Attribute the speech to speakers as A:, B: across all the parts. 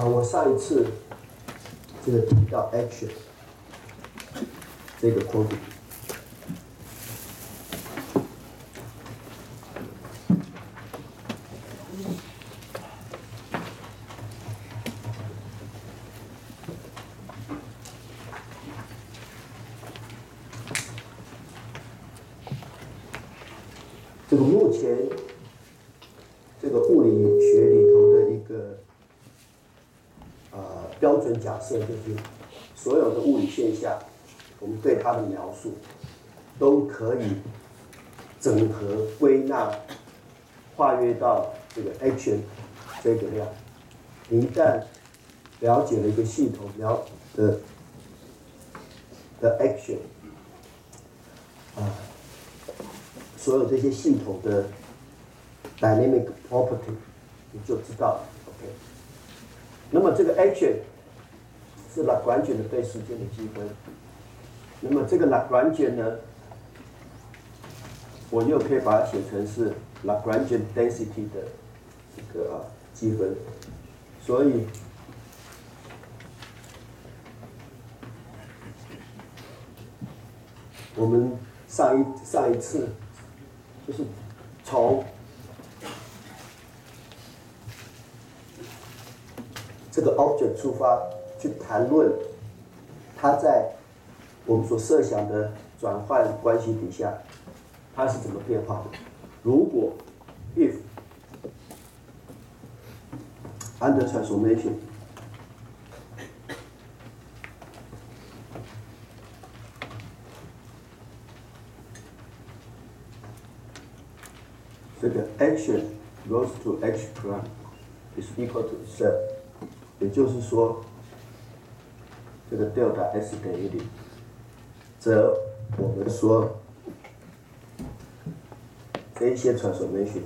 A: 啊，我上一次这个提到 action 这个 quality，这个目前这个物理学里头的一个呃标准假设，就是所有的物理现象，我们对它的描述都可以整合归纳，跨越到这个 action 这个量。你一旦了解了一个系统了的的 action，啊、所有这些系统的 dynamic property，你就知道了。OK。那么这个 action 是 Lagrange 的对时间的积分。那么这个 Lagrange 呢，我又可以把它写成是 Lagrange density 的这个啊积分。所以我们上一上一次就是从这个 object 出发去谈论它在我们所设想的转换关系底下，它是怎么变化的。如果 if under transformation 这个 action rose to h prime is equal to itself，也就是说，这个 delta s 等于零，则我们说这一些 transformation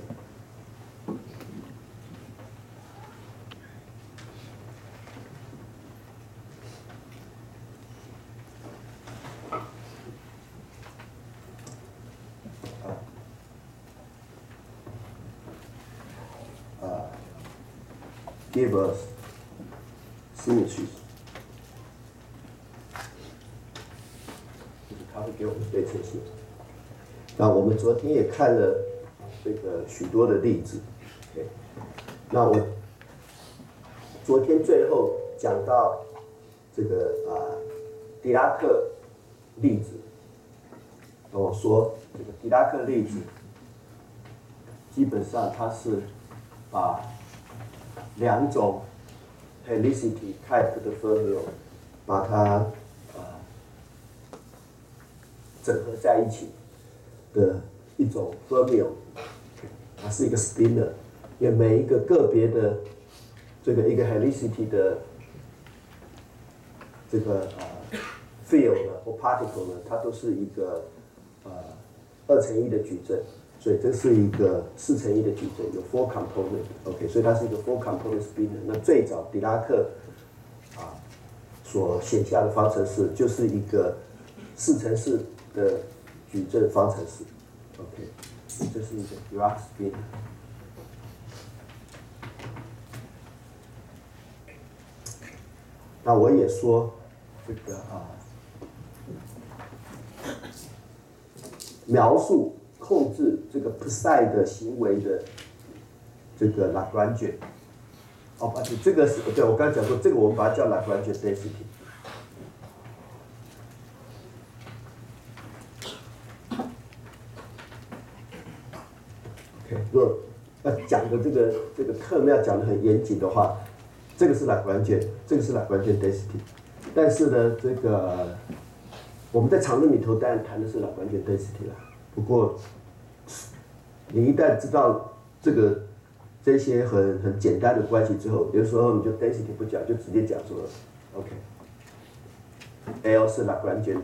A: give us symmetries，就是它会给我们对称性。那我们昨天也看了这个许多的例子那我昨天最后讲到这个啊狄拉克粒子，那我说这个狄拉克粒子基本上它是把两种 helicity type 的分合把它啊整合在一起的一种 fermion，它是一个 spinner，因为每一个个别的这个一个 helicity 的这个呃 field 呢或 particle 呢，它都是一个呃二乘一的矩阵。所以这是一个四乘一的矩阵，有 four component，OK，、所以它是一个 four component spinner。那最早狄拉克啊所写下的方程式就是一个四乘四的矩阵方程式，OK，这是一个 Dirac spinner。那我也说这个啊，描述。控制这个 psi 的行为的这个 Lagrange，哦，而且这个是对我刚才讲说，这个我们把它叫 Lagrange density。如果要讲的这个这个课呢要讲的很严谨的话，这个是 Lagrange，这个是 Lagrange density。但是呢，这个我们在常论里头当然谈的是 Lagrange density 啦。不过，你一旦知道这个这些很很简单的关系之后，有时候你就 density 不讲，就直接讲说，OK，L 是 Lagrange，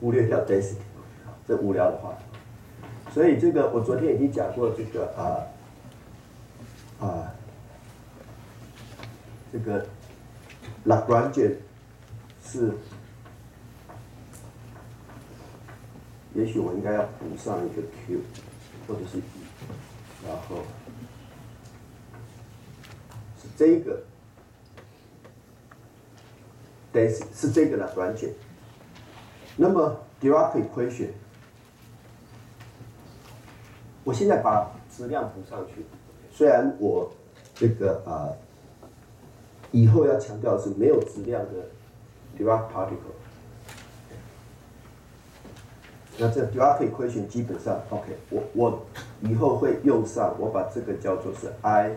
A: 忽略掉 density，这无聊的话。所以这个我昨天已经讲过这个啊啊这个 Lagrange 是。也许我应该要补上一个 Q，或者是 E，然后是这个 density 是这个的软件。那么 Dirac equation，我现在把质量补上去。虽然我这个啊，以后要强调是没有质量的 Dirac particle。那这 Dirac equation 基本上 OK，我我以后会用上，我把这个叫做是 I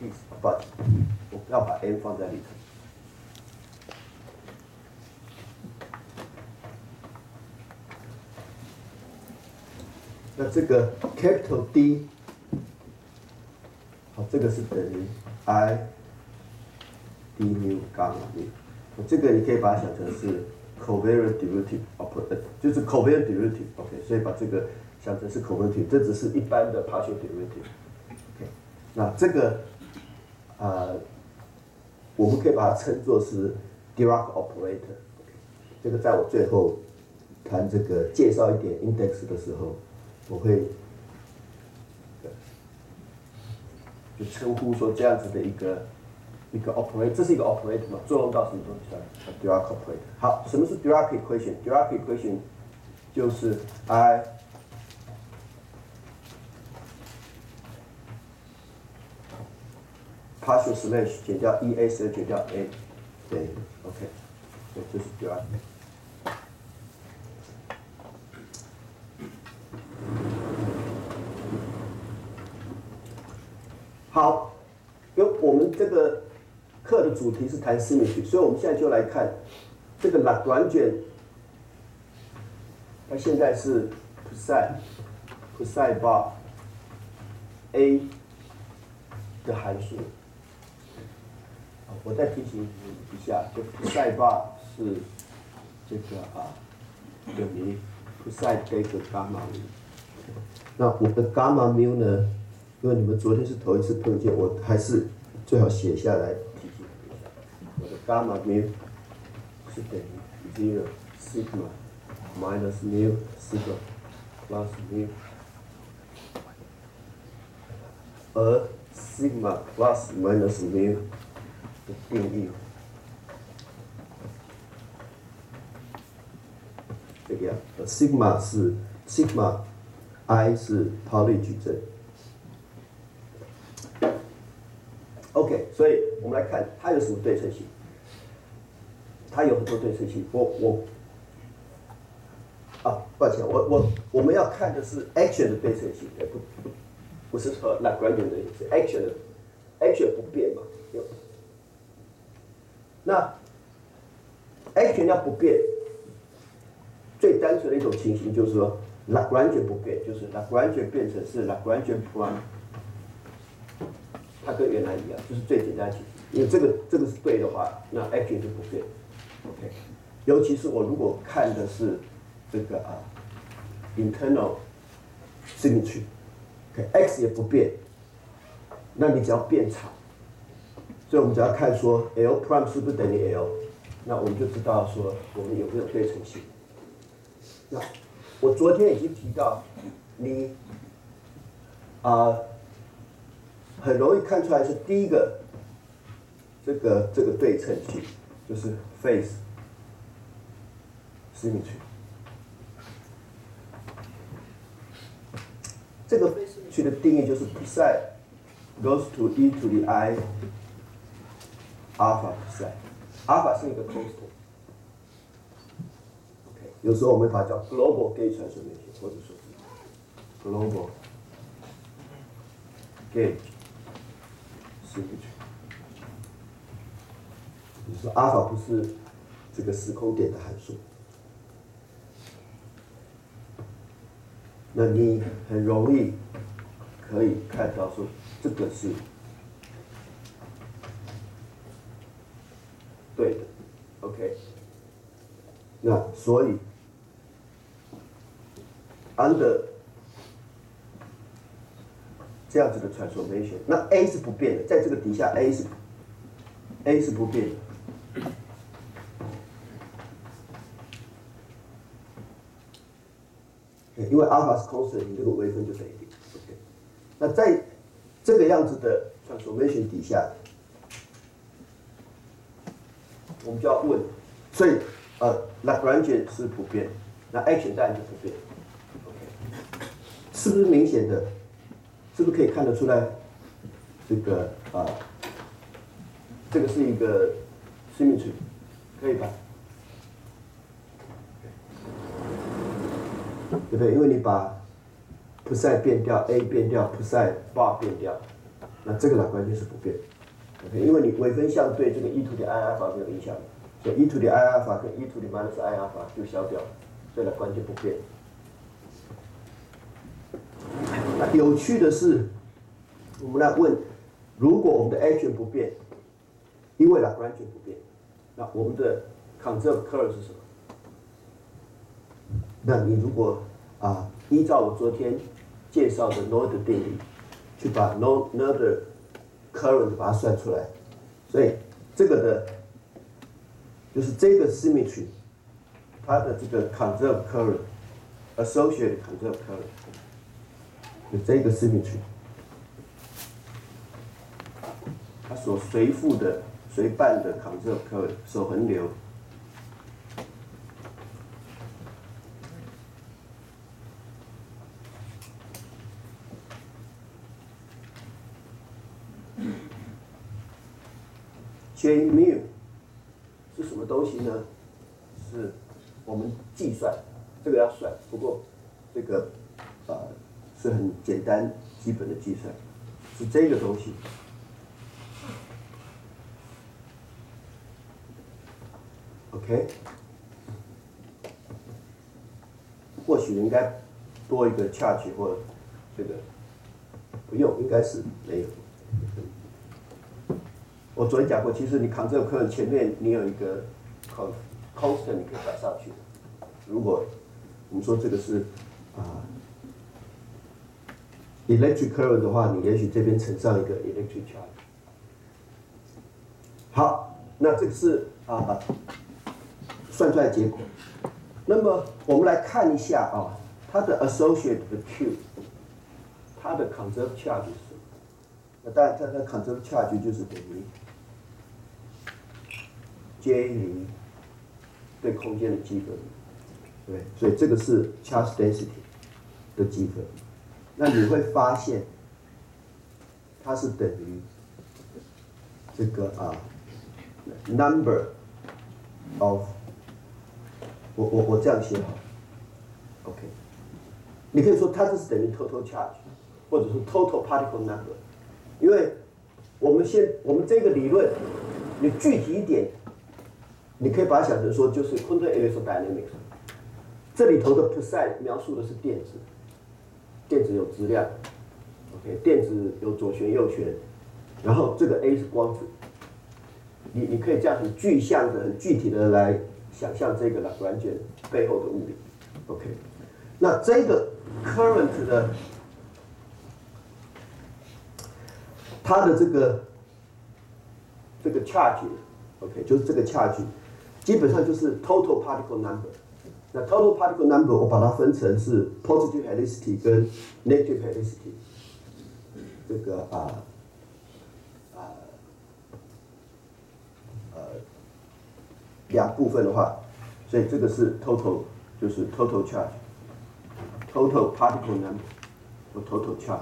A: is，but 我不要把 n 放在里头。那这个 capital D，好，这个是等于 I d mu gamma mu，这个你可以把它想成是。covariant derivative operator 就是 covariant derivative，OK，所以把这个想成是 covariant，这只是一般的 partial derivative，OK，那这个啊，我们可以把它称作是 Dirac operator，OK，这个在我最后谈这个介绍一点 index 的时候，我会就称呼说这样子的一个。一个 operator，这是一个 operator 嘛？作用到什么东西上？Dirac operator。好，什么是 Dirac equation？Dirac equation 就是 I partial slash 减掉 E S 减掉 A，对，OK，对，这是 Dirac。好，因为我们这个。课的主题是谈 symmetry，所以我们现在就来看这个拉短卷，它现在是 psi psi bar a 的函数。我再提醒你一下，就 psi bar 是这个啊等于 psi 这个 gamma mu。那我的 gamma mu 呢？因为你们昨天是头一次碰见，我还是最好写下来。gamma mu 是等于 zero sigma minus mu sigma plus mu，而 sigma plus minus mu 的定义，这个样，sigma 是 sigma i 是泡利矩阵。OK，所以我们来看它有什么对称性。它有很多对称性，我我啊，抱歉，我我我们要看的是 action 的对称性，不不不是说 Lagrangian 的，是 action 的，action 不变嘛？那 action 要不变，最单纯的一种情形就是说 Lagrangian 不变，就是 Lagrangian 变成是 Lagrangian prime，它跟原来一样，就是最简单的情形。因为这个这个是对的话，那 action 就不变。OK，尤其是我如果看的是这个啊，internal symmetry，OK，x 也不变，那你只要变长，所以我们只要看说 L prime 是不是等于 L，那我们就知道说我们有没有对称性。那我昨天已经提到，你啊很容易看出来是第一个这个这个对称性。就是 face symmetry，这个 face symmetry 的定义就是 psi goes to e to the i alpha psi，alpha 是一个 constant。OK，有时候我们把它叫 global gauge transformation，或者说是 global gauge symmetry。 你说阿尔法不是这个时空点的函数，那你很容易可以看到说这个是对的，OK？那所以 under 这样子的 transformation，那 A 是不变的，在这个底下 A 是 A 是不变的。因为阿尔法是 constant，你这个微分就等于零。OK，那在这个样子的 transformation 底下，我们就要问，所以呃，Lagrange 是普遍，那 action 当然就普遍，OK，是不是明显的？是不是可以看得出来？这个啊，这个是一个 symmetry，可以吧？对不对？因为你把 psi 变掉，a 变掉，psi bar 变掉，那这个呢关键是不变。OK，因为你微分项对这个 e to the i 阿尔法没有影响，所以 e to the i 阿尔法跟 e to the minus i 阿尔法就消掉，所以呢关键不变。那有趣的是，我们来问，如果我们的 action 不变，因为哪关键不变，那我们的 conserve curve 是什么？那你如果啊依照我昨天介绍的 Noether 定理，去把 Noether current 把它算出来，所以这个的，就是这个 symmetry，它的这个 conserve current，associated conserve current，就这个 symmetry，它所随附的、随伴的 conserve current 守恒流。J mu 是什么东西呢？是我们计算，这个要算，不过这个啊是很简单基本的计算，是这个东西。OK，或许应该多一个 charge 或这个不用，应该是没有。我昨天讲过，其实你扛这个课前面你有一个 constant，你可以摆上去。如果我们说这个是啊 electric current 的话，你也许这边乘上一个 electric charge。好，那这个是啊算出来结果。那么我们来看一下啊，它的 associated Q，它的 conserved charge 是什么？那当然，它的 conserved charge 就是等于。J 零对空间的积分，对，所以这个是 charge density 的积分。那你会发现，它是等于这个啊 number of 我我我这样写好，OK。你可以说它这是等于 total charge，或者是 total particle number，因为我们先我们这个理论，你具体一点。你可以把它想成说，就是 quantum electrodynamics，这里头的 psi 描述的是电子，电子有质量，OK，电子有左旋右旋，然后这个 A 是光子，你你可以这样很具象的、很具体的来想象这个了软件背后的物理，OK，那这个 current 的它的这个这个 charge，OK，就是这个 charge。基本上就是 total particle number。那 total particle number 我把它分成是 positive helicity 跟 negative helicity。这个啊啊呃两部分的话，所以这个是 total 就是 total charge，total particle number 和 total charge。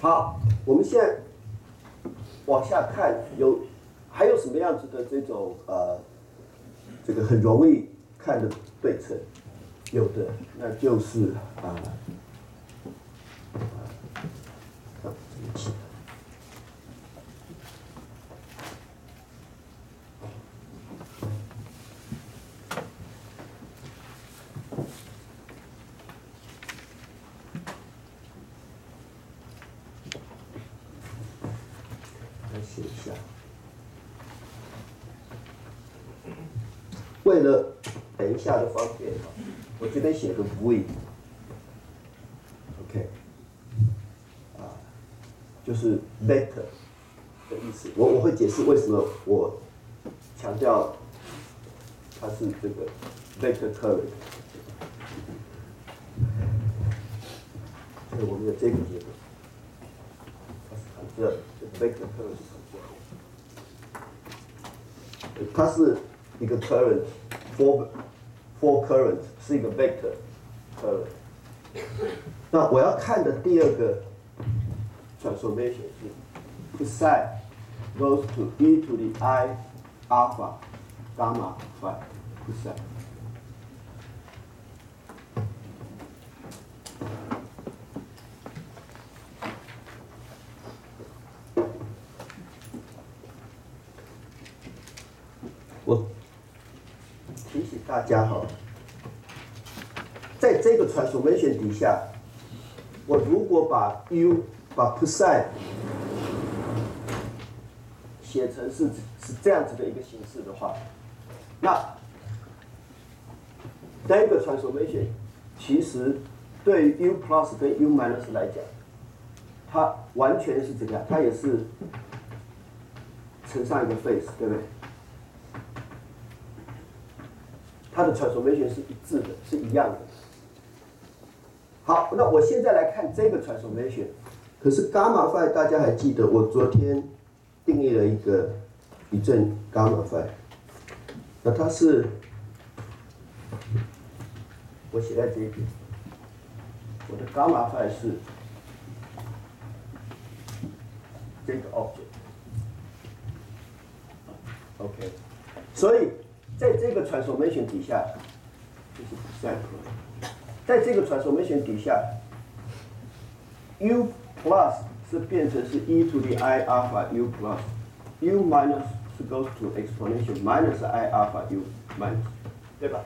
A: 好，我们现在。往下看有还有什么样子的这种呃，这个很容易看的对称，有的那就是啊了等一下的方便啊，我这边写个 V，OK，啊，就是 vector 的意思。我我会解释为什么我强调它是这个 vector current。所以我们的这个结果，它是的这个 vector current 它是一个 current for for current 是一个 vector current。那我要看的第二个 transformation 是 psi goes to e to the i alpha gamma phi psi。 这个 transformation 底下，我如果把 u 把 psi 写成是是这样子的一个形式的话，那这个 transformation 其实对于 u plus 跟 u minus 来讲，它完全是这个样，它也是乘上一个 face，对不对？它的 transformation 是一致的，是一样的。好，那我现在来看这个 transformation。可是 gamma phi 大家还记得，我昨天定义了一个矩阵 gamma phi。那它是我写在这边，我的 gamma phi 是这个 object。OK，所以。在这个 transformation 底下，就是 p s 在这个 transformation 底下，u plus 是变成是 e to the i alpha u plus，u minus 是 goes to exponential minus i alpha u minus，对吧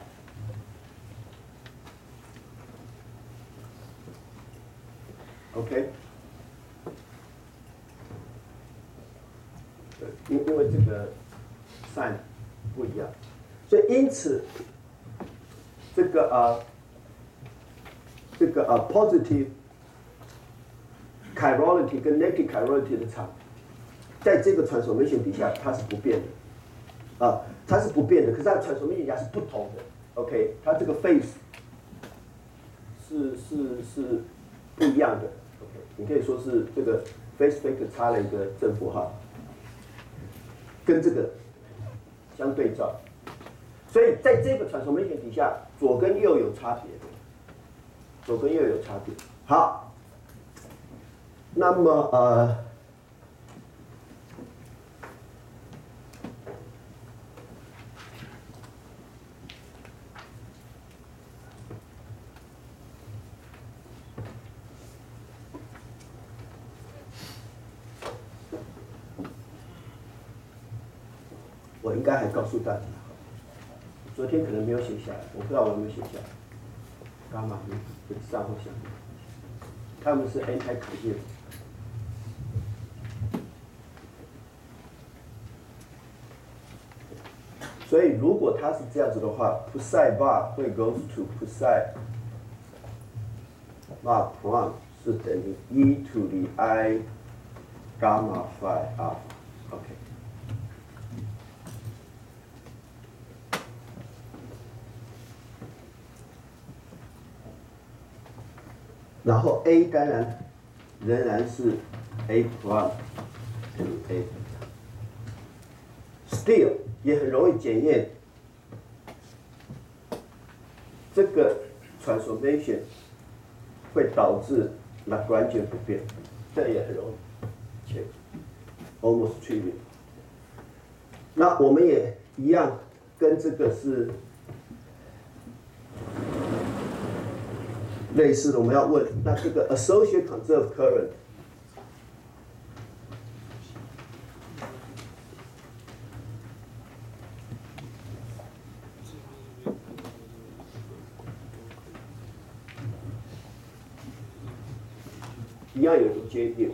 A: ？OK，因因为这个 sign 不一样。所以因此，这个啊，这个啊，positive chirality 跟 negative chirality 的场，在这个 transformation 底下它是不变的，啊，它是不变的。可是它 transformation 底下是不同的，OK，它这个 phase 是是是不一样的，OK，你可以说是这个 phase factor 差了一个正负号，跟这个相对照。所以在这个 transformation 底下，左跟右有差别，左跟右有差别。好，那么呃，我应该还告诉大家。昨天可能没有写下来，我不知道我有没有写下来。伽马你上后想，他们是 n 太可见。所以如果它是这样子的话，psi bar 会 goes to psi bar prime 是等于 e to the i gamma phi alpha，OK。然后 a 当然仍然是 a plus 等于 a，still 也很容易检验这个 transformation 会导致 Lagrangian 不变，这也很容易去 almost trivial。那我们也一样跟这个是。类似的，我们要问，那这个 associate conserve current 一样有个接面，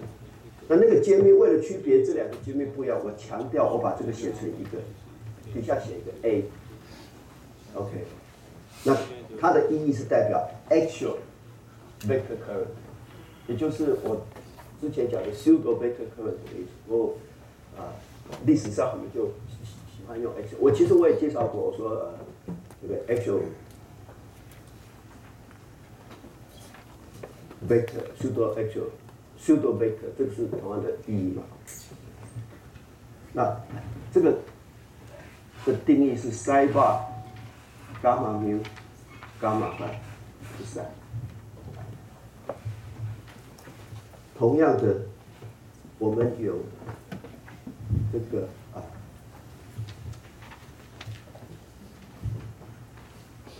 A: 那那个接面为了区别这两个接面不一样，我强调我把这个写成一个，底下写一个 A，OK，那它的意义是代表 actual。Vector current，也就是我之前讲的 pseudo vector current 的意思。我啊，历史上我们就喜欢用 actual。我其实我也介绍过，我说呃，这个 actual vector pseudo actual pseudo vector，这个是同样的意义嘛？那这个的定义是 psi bar gamma mu gamma phi 是三。同样的，我们有这个啊，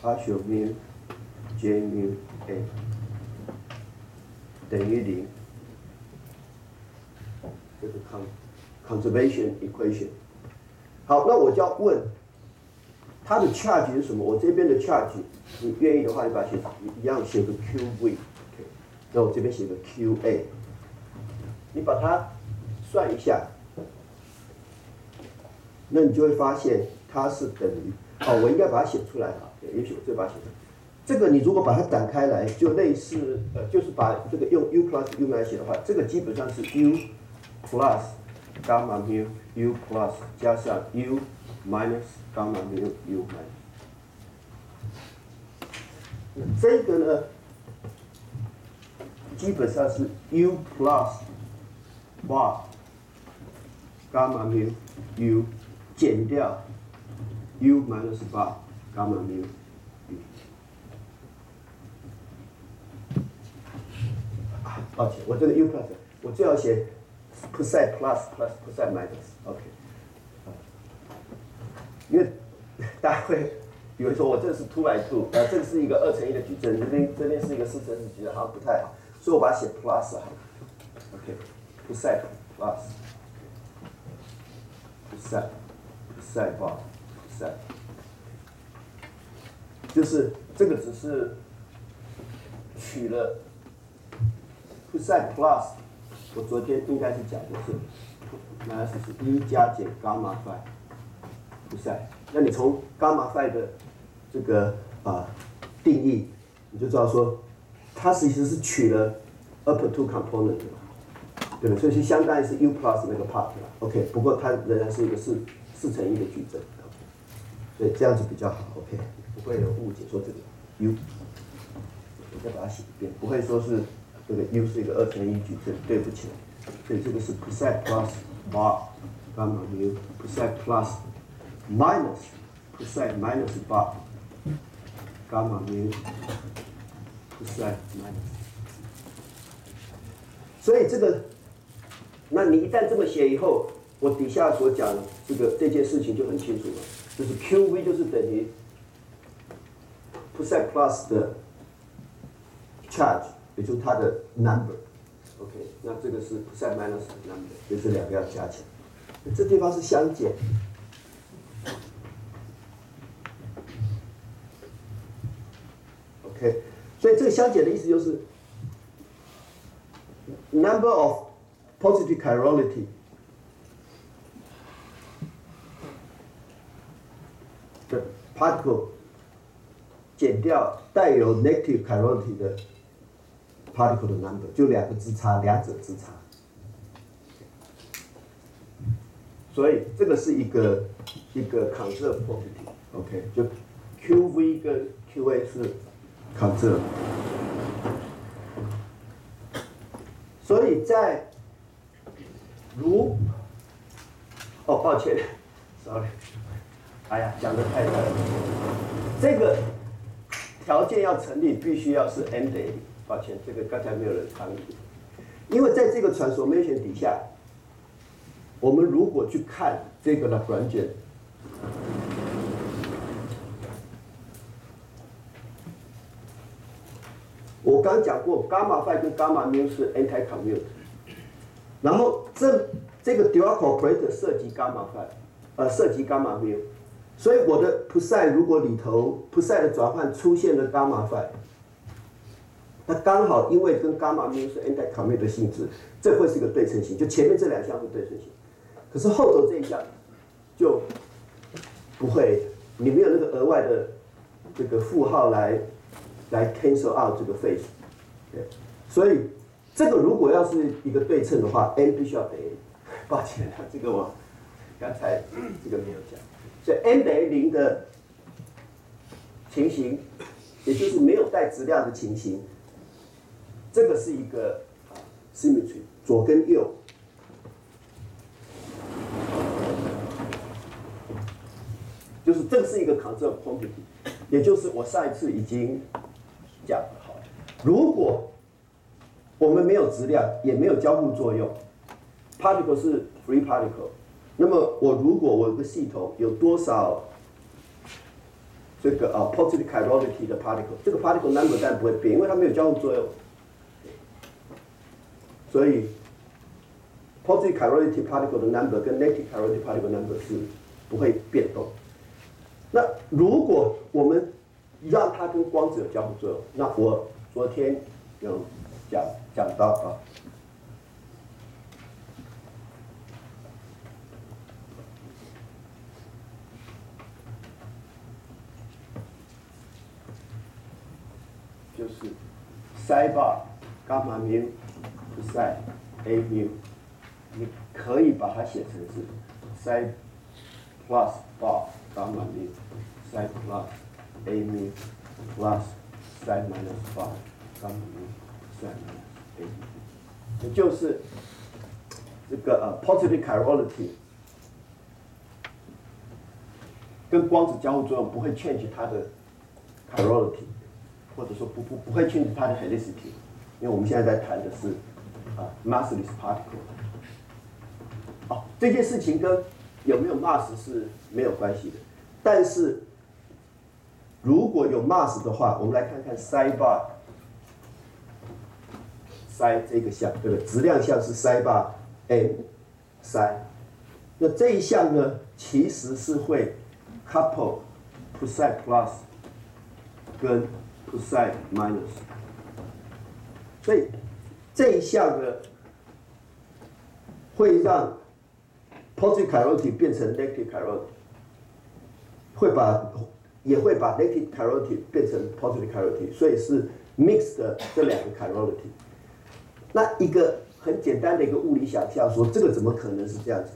A: 化学名 JNA 等于零，这是 con conservation equation。好，那我就要问它的 charge 是什么？我这边的 charge，你愿意的话，你把写一样写个 QV，那我这边写个 QA。你把它算一下，那你就会发现它是等于，哦，我应该把它写出来啊，也许我这把它写出来。这个你如果把它展开来，就类似，呃，就是把这个用 u plus u 来写的话，这个基本上是 u plus gamma mu u plus 加上 u minus gamma mu u minus。这个呢，基本上是 u plus bar gamma mu u 减掉 u minus bar gamma mu。抱歉，我这个 u plus，我最好写 psi plus plus psi minus，OK，因为大家会比如说我这是 two by two，啊，这个是一个二乘一的矩阵，这边这边是一个四乘四矩阵，好像不太好，所以我把它写 plus 好，OK，OK，psi plus，psi psi bar psi，就是这个只是取了。psi plus，我昨天应该是讲的是那是一加减 gamma phi psi。那你从 gamma phi 的这个啊定义，你就知道说，它其实是取了 upper two component 的，对？所以是相当于是 u plus 那个 part 了。OK，不过它仍然是一个四四乘一的矩阵，所以这样子比较好。OK，不会有误解说这个 u，我再把它写一遍，不会说是。这个 U 是一个二乘一矩阵，对不起，所以这个是 percent plus bar gamma U，percent plus minus percent minus bar gamma U，percent minus。所以这个，那你一旦这么写以后，我底下所讲这个这件事情就很清楚了，就是 QV 就是等于 psi plus 的 charge。也就是它的 number，OK，那这个是 psi minus number，就是两个要加起来。这地方是相减，OK，所以这个相减的意思就是 number of positive chirality 的 particle 减掉带有 negative chirality 的。particle 的 number 就两个之差，两者之差，所以这个是一个一个 conserve property，OK，就 QV 跟 QA 是 conserve，所以在如哦，抱歉，sorry。哎呀，讲的太难了，这个条件要成立必须要是 end day。抱歉，这个刚才没有人参与，因为在这个 transformation 底下，我们如果去看这个的软件，我刚讲过伽马 phi 跟伽马缪是 anti-commute。然后这这个 Dirac operator 涉及 gamma phi，呃，涉及 gamma mu，所以我的 psi 如果里头 psi 的转换出现了 gamma phi。它刚好因为跟伽马缪是 anti-commute 的性质，这会是一个对称性，就前面这两项是对称性，可是后头这一项就不会，你没有那个额外的这个负号来来 cancel out 这个 phase，对，所以这个如果要是一个对称的话，n 必须要等于，抱歉啊，这个我刚才这个没有讲，所以 n 等于零的情形，也就是没有带质量的情形。这个是一个啊，symmetry，左跟右。就是这个是一个 c o n s e r v e quantity，也就是我上一次已经讲好。如果我们没有质量，也没有交互作用，particle 是 free particle，那么我如果我有个系统有多少这个啊 positive chirality 的 particle，这个 particle number 当然不会变，因为它没有交互作用。所以 positive chirality particle 的 number 跟 negative chirality particle number 是不会变动。那如果我们让它跟光子有交互作用，那我昨天有讲讲到啊，就是 psi bar gamma mu psi a mu，你可以把它写成是塞 plus bar。gamma mu psi plus a mu plus psi minus phi gamma mu psi minus a mu，也就是这个呃 positive chirality 跟光子交互作用不会 change 它的 chirality，或者说不不不会 change 它的 helicity，因为我们现在在谈的是啊 massless particle。好，这件事情跟有没有 mass 是没有关系的。但是如果有 mass 的话，我们来看看 psi bar psi 这个项，对不对？质量项是 psi bar m psi，那这一项呢，其实是会 couple psi plus 跟 psi minus，所以这一项呢，会让 positive chirality 变成 negative chirality。会把也会把 negative chirality 变成 positive chirality，所以是 mixed 这两个 chirality。那一个很简单的一个物理想象说，这个怎么可能是这样子？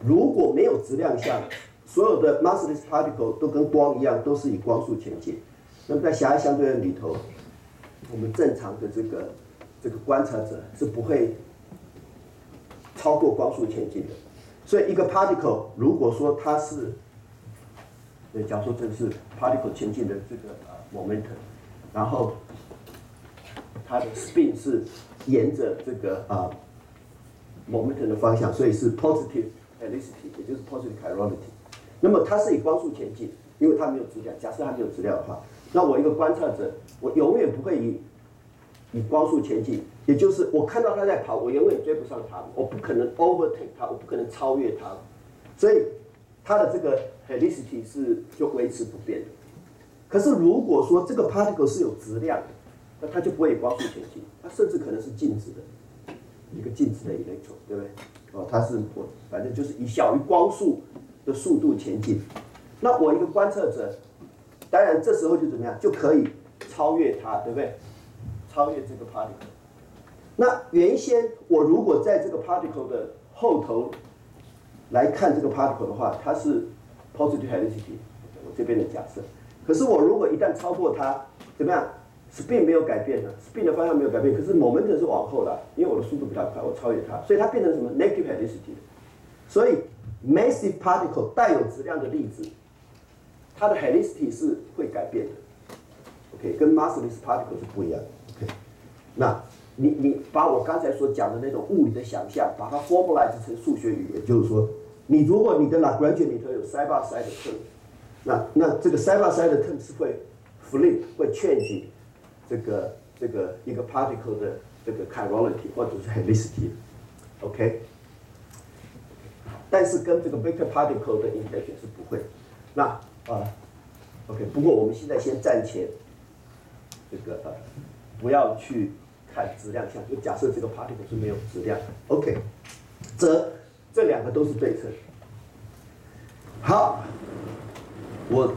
A: 如果没有质量项，所有的 massless particle 都跟光一样，都是以光速前进。那么在狭义相对论里头，我们正常的这个这个观察者是不会超过光速前进的。所以一个 particle 如果说它是对，假如说这是 particle 前进的这个呃 moment，然后它的 spin 是沿着这个啊 momentum 的方向，所以是 positive helicity，也就是 positive chirality。那么它是以光速前进，因为它没有质量。假设它没有质量的话，那我一个观察者，我永远不会以以光速前进，也就是我看到它在跑，我永远追不上它，我不可能 overtake 它，我不可能超越它，所以。它的这个 helicity 是就维持不变的。可是如果说这个 particle 是有质量的，那它就不会以光速前进，它甚至可能是静止的，一个静止的 electron，对不对？哦，它是我反正就是以小于光速的速度前进。那我一个观测者，当然这时候就怎么样，就可以超越它，对不对？超越这个 particle。那原先我如果在这个 particle 的后头。来看这个 particle 的话，它是 positive helicity，我这边的假设。可是我如果一旦超过它，怎么样？spin 没有改变的，spin 的方向没有改变，可是 momentum 是往后的，因为我的速度比较快，我超越它，所以它变成什么 negative helicity。所以 massive particle 带有质量的粒子，它的 helicity 是会改变的。OK，跟 massless particle 是不一样。OK，那。你你把我刚才所讲的那种物理的想象，把它 formalize 成数学语言，就是说，你如果你的 Lagrange 里头有 psi bar psi 的 term，那那这个 psi bar psi 的 term 是会 flip 会 change 这个这个一个 particle 的这个 chirality 或者是 helicity，OK？但是跟这个 vector particle 的 interaction 是不会。那啊，OK，不过我们现在先暂且这个呃不要去。看质量项，就假设这个 particle 是没有质量，OK，则这两个都是对称。好，我。